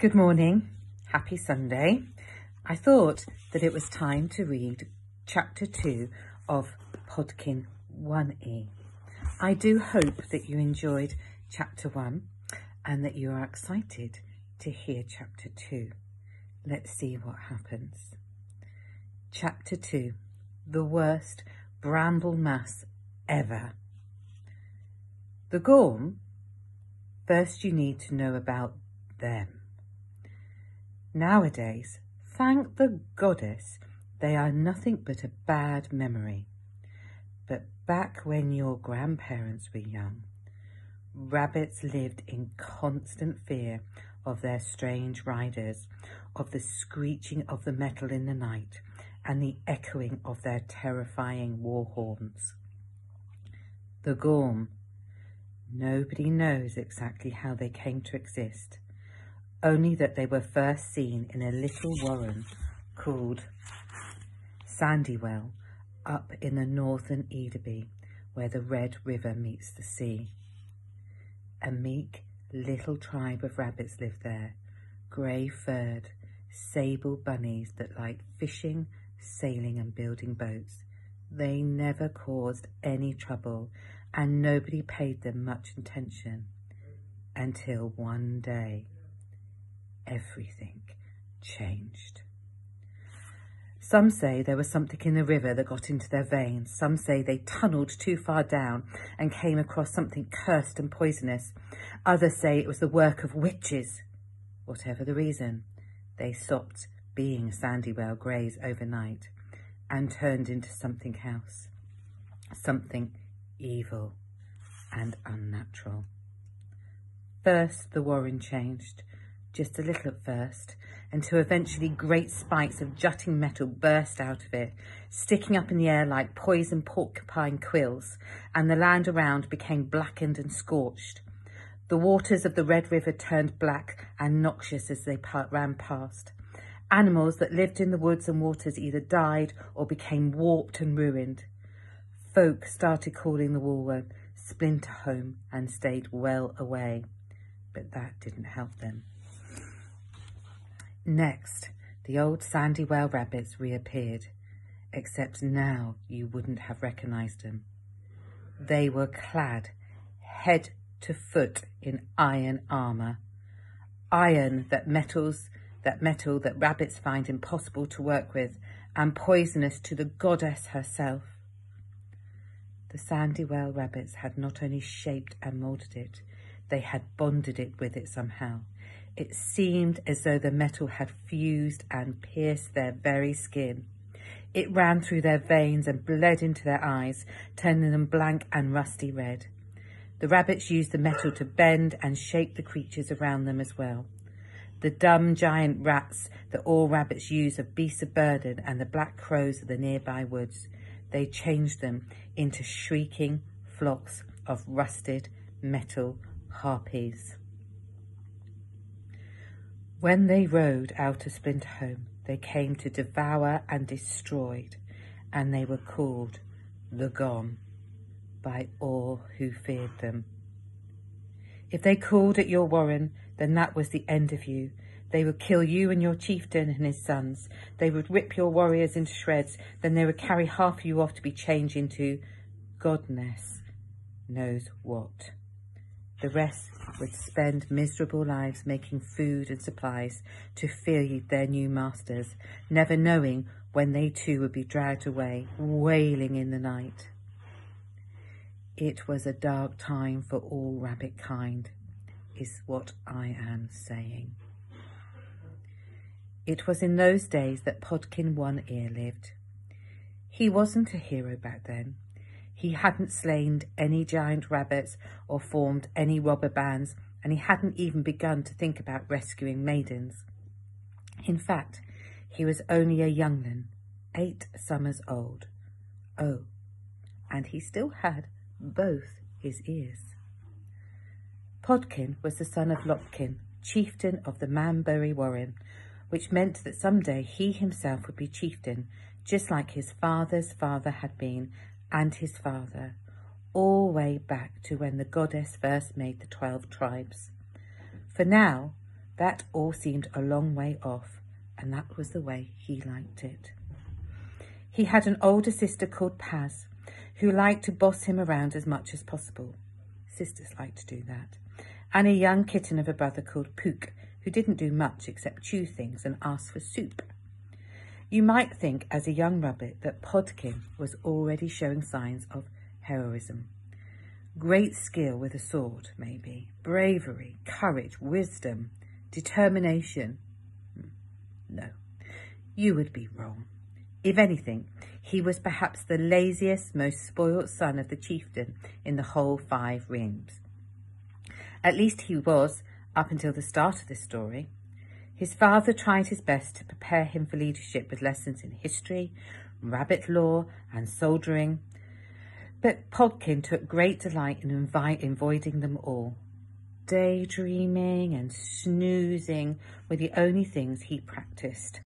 Good morning. Happy Sunday. I thought that it was time to read chapter 2 of Podkin One-Ear. I do hope that you enjoyed chapter 1 and that you are excited to hear chapter 2. Let's see what happens. Chapter 2 The Worst Bramblemas Ever. The Gorm. First, you need to know about them. Nowadays, thank the goddess, they are nothing but a bad memory. But back when your grandparents were young, rabbits lived in constant fear of their strange riders, of the screeching of the metal in the night, and the echoing of their terrifying war horns. The Gorm. Nobody knows exactly how they came to exist, only that they were first seen in a little warren called Sandywell up in the northern Ederby where the Red River meets the sea. A meek little tribe of rabbits lived there, grey-furred, sable bunnies that liked fishing, sailing and building boats. They never caused any trouble and nobody paid them much attention until one day everything changed. Some say there was something in the river that got into their veins. Some say they tunnelled too far down and came across something cursed and poisonous. Others say it was the work of witches. Whatever the reason, they stopped being Sandywell Greys overnight and turned into something else. Something evil and unnatural. First, the warren changed just a little at first, until eventually great spikes of jutting metal burst out of it, sticking up in the air like poison porcupine quills, and the land around became blackened and scorched. The waters of the Red River turned black and noxious as they ran past. Animals that lived in the woods and waters either died or became warped and ruined. Folk started calling the Woolworm Splinter Home and stayed well away, but that didn't help them. Next, the old Sandywell rabbits reappeared, except now you wouldn't have recognised them. They were clad head to foot in iron armour, iron that metals that metal that rabbits find impossible to work with and poisonous to the goddess herself. The Sandywell rabbits had not only shaped and moulded it, they had bonded it with it somehow. It seemed as though the metal had fused and pierced their very skin. It ran through their veins and bled into their eyes, turning them blank and rusty red. The rabbits used the metal to bend and shape the creatures around them as well. The dumb giant rats that all rabbits use of beasts of burden and the black crows of the nearby woods. They changed them into shrieking flocks of rusted metal harpies. When they rode out of Splinter Home, they came to devour and destroyed, and they were called the Gorm by all who feared them. If they called at your warren, then that was the end of you. They would kill you and your chieftain and his sons. They would rip your warriors into shreds. Then they would carry half of you off to be changed into godness knows what. The rest would spend miserable lives making food and supplies to feed their new masters, never knowing when they too would be dragged away, wailing in the night. It was a dark time for all rabbit kind, is what I am saying. It was in those days that Podkin One Ear lived. He wasn't a hero back then. He hadn't slain any giant rabbits or formed any robber bands, and he hadn't even begun to think about rescuing maidens. In fact, he was only a youngling, eight summers old. Oh, and he still had both his ears. Podkin was the son of Lopkin, chieftain of the Munbury Warren, which meant that some day he himself would be chieftain, just like his father's father had been and his father, all the way back to when the goddess first made the twelve tribes. For now, That all seemed a long way off, and that was the way he liked it. He had an older sister called Paz, who liked to boss him around as much as possible. Sisters like to do that. And a young kitten of a brother called Pook, who didn't do much except chew things and ask for soup. You might think as a young rabbit that Podkin was already showing signs of heroism. Great skill with a sword, maybe. Bravery, courage, wisdom, determination. Hmm, no, you would be wrong. If anything, he was perhaps the laziest, most spoilt son of the chieftain in the whole five realms. At least he was up until the start of this story. His father tried his best to prepare him for leadership with lessons in history, rabbit law and soldiering, but Podkin took great delight in avoiding them all. Daydreaming and snoozing were the only things he practiced.